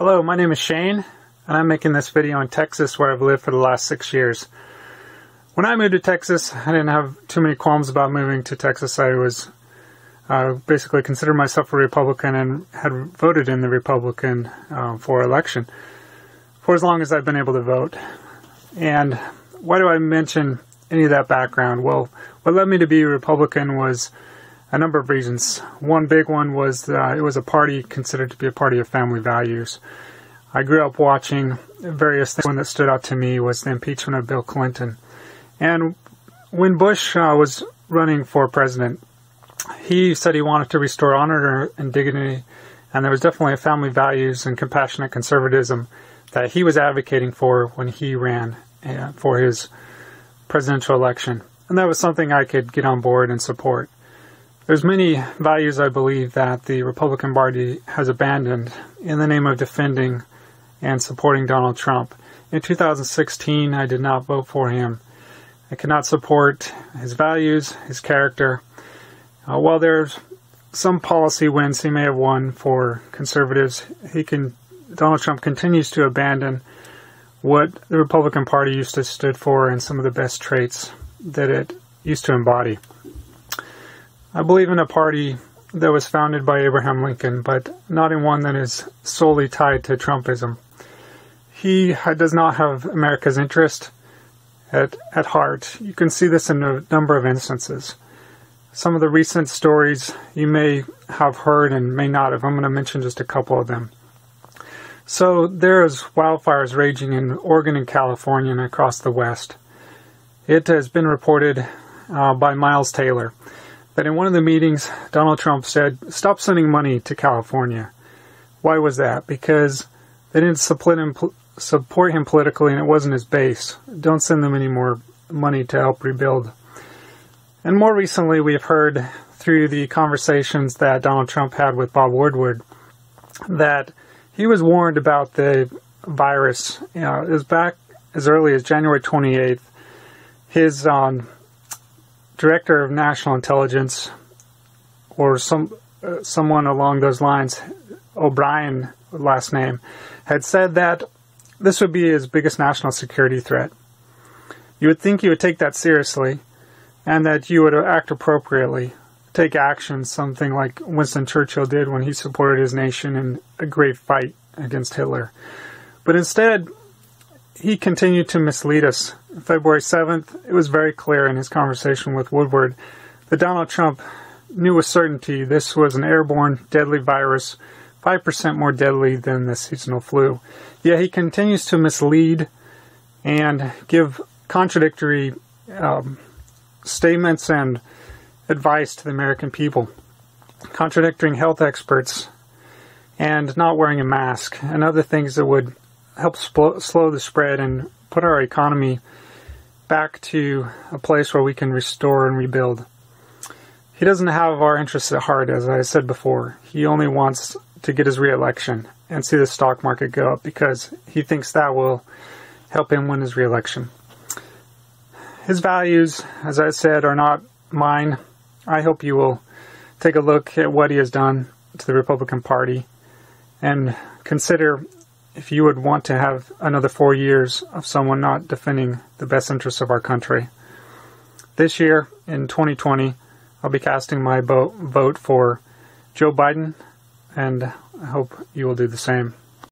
Hello, my name is Shane, and I'm making this video in Texas where I've lived for the last six years. When I moved to Texas, I didn't have too many qualms about moving to Texas. I was uh, basically considered myself a Republican and had voted in the Republican uh, for election for as long as I've been able to vote. And why do I mention any of that background? Well, what led me to be a Republican was a number of reasons. One big one was that it was a party considered to be a party of family values. I grew up watching various things. One that stood out to me was the impeachment of Bill Clinton. And when Bush uh, was running for president, he said he wanted to restore honor and dignity, and there was definitely a family values and compassionate conservatism that he was advocating for when he ran uh, for his presidential election. And that was something I could get on board and support. There's many values I believe that the Republican Party has abandoned in the name of defending and supporting Donald Trump. In 2016, I did not vote for him. I cannot support his values, his character. Uh, while there's some policy wins he may have won for conservatives, he can Donald Trump continues to abandon what the Republican Party used to stood for and some of the best traits that it used to embody. I believe in a party that was founded by Abraham Lincoln, but not in one that is solely tied to Trumpism. He does not have America's interest at, at heart. You can see this in a number of instances. Some of the recent stories you may have heard and may not have. I'm going to mention just a couple of them. So there's wildfires raging in Oregon and California and across the West. It has been reported uh, by Miles Taylor that in one of the meetings, Donald Trump said, stop sending money to California. Why was that? Because they didn't support him, support him politically and it wasn't his base. Don't send them any more money to help rebuild. And more recently, we've heard through the conversations that Donald Trump had with Bob Woodward that he was warned about the virus. You know, it was back as early as January 28th. His um, director of national intelligence or some uh, someone along those lines, O'Brien last name, had said that this would be his biggest national security threat. You would think you would take that seriously and that you would act appropriately, take action, something like Winston Churchill did when he supported his nation in a great fight against Hitler. But instead, he continued to mislead us. February 7th, it was very clear in his conversation with Woodward that Donald Trump knew with certainty this was an airborne, deadly virus, 5% more deadly than the seasonal flu. Yet he continues to mislead and give contradictory um, statements and advice to the American people, contradicting health experts and not wearing a mask and other things that would help sp- slow the spread and put our economy back to a place where we can restore and rebuild. He doesn't have our interests at heart, as I said before. He only wants to get his reelection and see the stock market go up because he thinks that will help him win his reelection. His values, as I said, are not mine. I hope you will take a look at what he has done to the Republican Party and consider if you would want to have another four years of someone not defending the best interests of our country. This year, in 2020, I'll be casting my vote for Joe Biden, and I hope you will do the same.